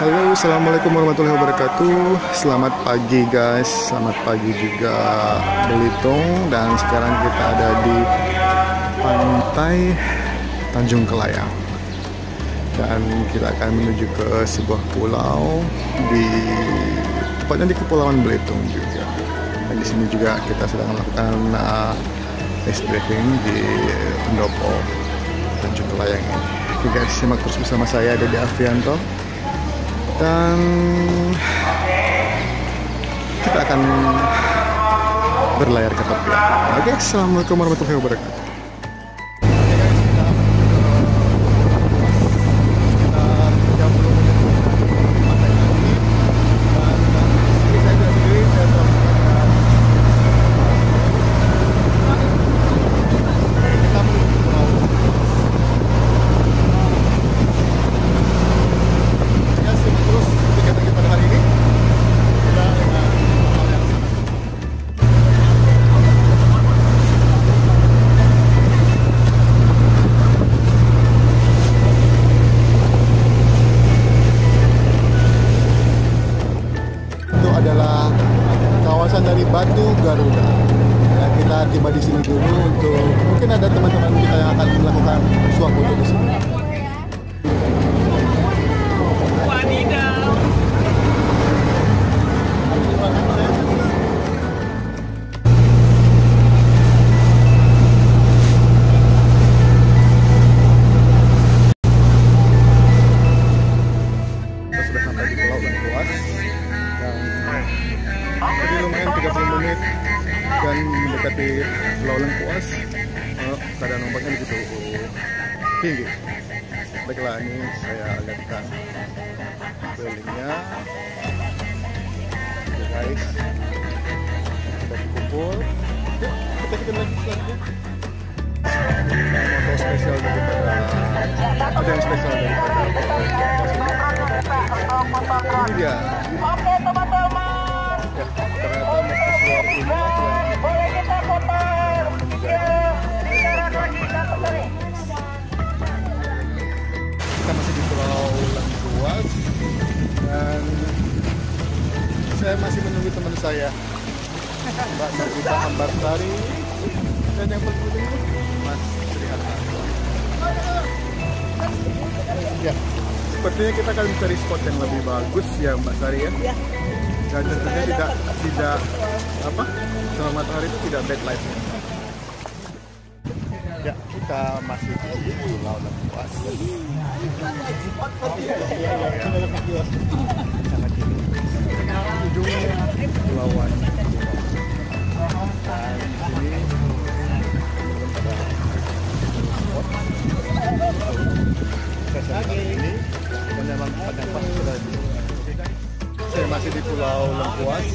Halo, assalamualaikum warahmatullahi wabarakatuh. Selamat pagi guys, selamat pagi juga Belitung dan sekarang kita ada di pantai Tanjung Kelayang dan kita akan menuju ke sebuah pulau di tepatnya di Kepulauan Belitung juga. Dan di sini juga kita sedang melakukan uh, ice breaking di pendopo Tanjung Kelayang ini. Oke guys, simak terus bersama saya di Avianto dan kita akan berlayar ke tepi. Oke, assalamualaikum warahmatullahi wabarakatuh. Teman-teman kita akan melakukan suap foto di sini. Tadi lumayan 30 menit dan mendekati Pulau Lengkuas keadaan ombaknya begitu tinggi. Baiklah ini saya lihatkan kelilingnya oke guys. Dikumpul. Yuk kita kita lagi selanjutnya Nah, moto spesial daripada ada yang spesial daripada ini dia. Oke teman-teman, ya ternyata yang saya masih menunggu teman saya Mbak Nagita Ambartari dan yang penting Mas Sri Hartanto. Ya, sepertinya kita akan mencari spot yang lebih bagus ya Mbak Sari ya. Ya. Dan tentunya tidak tidak apa selama matahari itu tidak bad light. Ya, kita masih di Pulau Lengkuas. Di saya masih di pulau Lengkuas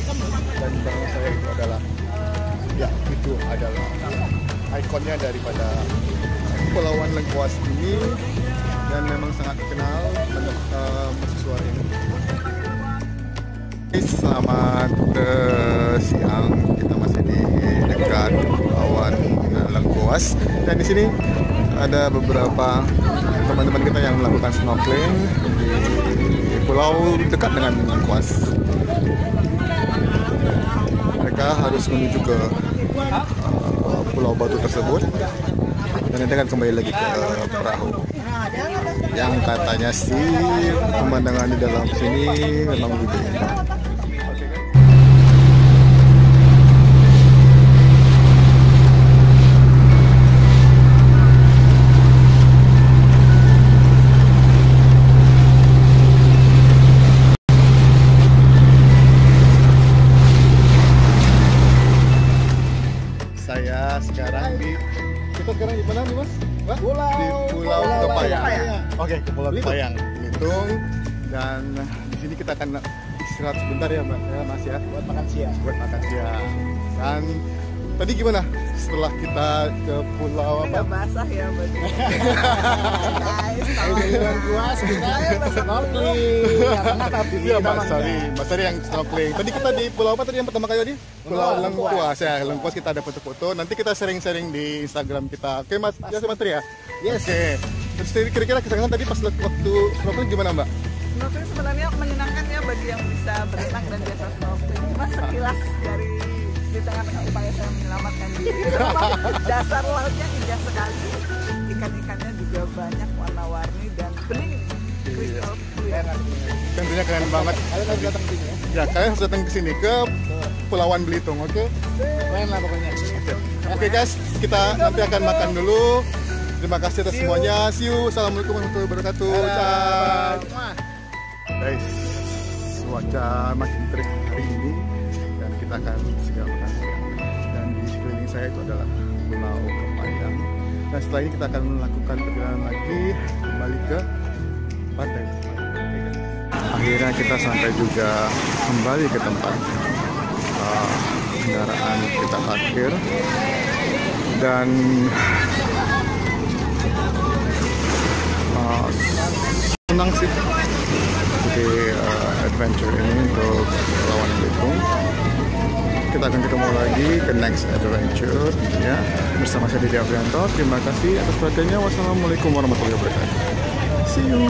dan belakang saya itu adalah ya itu adalah ikonnya daripada Kepulauan Lengkuas ini dan memang sangat terkenal banyak uh, mahasiswa ini. Selamat eh, siang. Kita masih di dekat Kepulauan eh, Lengkuas dan di sini ada beberapa teman-teman kita yang melakukan snorkeling pulau dekat dengan Lengkuas. Mereka harus menuju ke eh, pulau batu tersebut dan nanti akan kembali lagi ke perahu yang katanya sih pemandangan di dalam sini memang begitu indah. Kepayang. Kepayang. Oke, ke Pulau Kepayang, Belitung. Dan di sini kita akan istirahat sebentar ya mbak, ya mas ya, Buat makan siang. buat makan siang. Dan tadi gimana? Setelah kita ke Pulau apa? Udah basah ya baju. Guys, Dengan puas kita snorkeling. Iya, kita Mbak Sari. Mbak Sari yang snorkeling. Tadi kita di pulau apa tadi yang pertama kali tadi? Pulau Lengkuas ya. Lengkuas kita ada foto-foto. Nanti kita sering-sering di Instagram kita. Oke, Mas. Ya, Mas Tri ya? Yes. Oke. Terus kira-kira ke sana tadi pas waktu snorkeling gimana, Mbak? snorkeling sebenarnya menyenangkan ya bagi yang bisa berenang dan biasa snorkeling. Cuma sekilas dari di tengah-tengah upaya saya menyelamatkan diri, dasar lautnya indah sekali. Ikan-ikannya juga banyak warna-warni dan bening, crystal clear. Tentunya keren banget. Kalian harus datang ke sini ya. Ya, kalian harus datang ke sini ke Pulauan Belitung, oke? Keren lah pokoknya. Oke guys, kita nanti akan makan dulu. Terima kasih atas semuanya. See you. Assalamualaikum warahmatullahi wabarakatuh. Wah. Guys, cuaca makin terik hari ini dan kita akan segera makan siang. Dan di sekeliling saya itu adalah Pulau Kepanjang. Dan setelah ini kita akan melakukan perjalanan lagi kembali ke pantai. Akhirnya kita sampai juga kembali ke tempat uh, kendaraan kita parkir dan senang sih di uh, adventure ini untuk lawan Belitung. Kita akan ketemu lagi ke next adventure ya bersama saya Didi Aprianto. Terima kasih atas perhatiannya. Wassalamualaikum warahmatullahi wabarakatuh. See you.